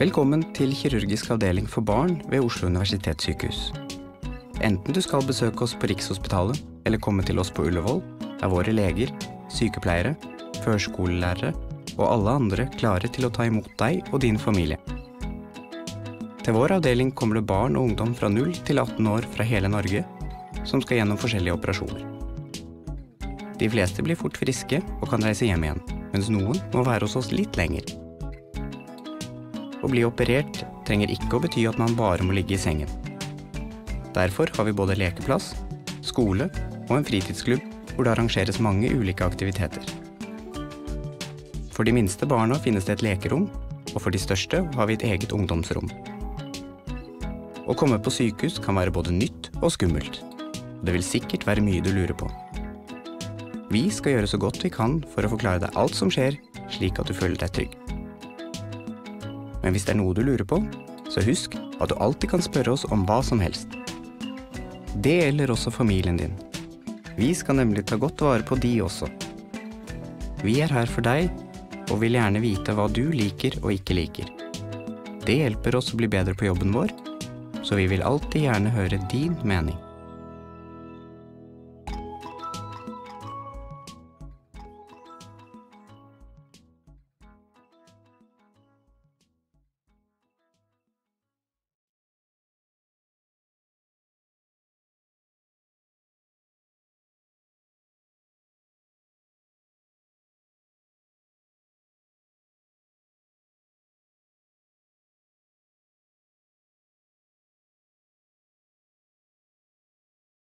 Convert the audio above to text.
Velkommen til kirurgisk avdeling for barn ved Oslo universitetssykehus. Enten du skal besøke oss på Rikshospitalet eller komme til oss på Ullevål, er våre leger, sykepleiere, førskolelærere og alle andre klare til å ta imot deg og din familie. Til vår avdeling kommer det barn og ungdom fra 0 til 18 år fra hele Norge som skal gjennom forskjellige operasjoner. De fleste blir fort friske og kan reise hjem igjen, mens noen må være hos oss litt lenger. Å bli operert trenger ikke å bety at man bare må ligge i sengen. Derfor har vi både lekeplass, skole og en fritidsklubb hvor det arrangeres mange ulike aktiviteter. For de minste barna finnes det et lekerom, og for de største har vi et eget ungdomsrom. Å komme på sykehus kan være både nytt og skummelt. Det vil sikkert være mye du lurer på. Vi skal gjøre så godt vi kan for å forklare deg alt som skjer, slik at du føler deg trygg. Men hvis det er noe du lurer på, så husk at du alltid kan spørre oss om hva som helst. Det gjelder også familien din. Vi skal nemlig ta godt vare på de også. Vi er her for deg, og vil gjerne vite hva du liker og ikke liker. Det hjelper oss å bli bedre på jobben vår, så vi vil alltid gjerne høre din mening.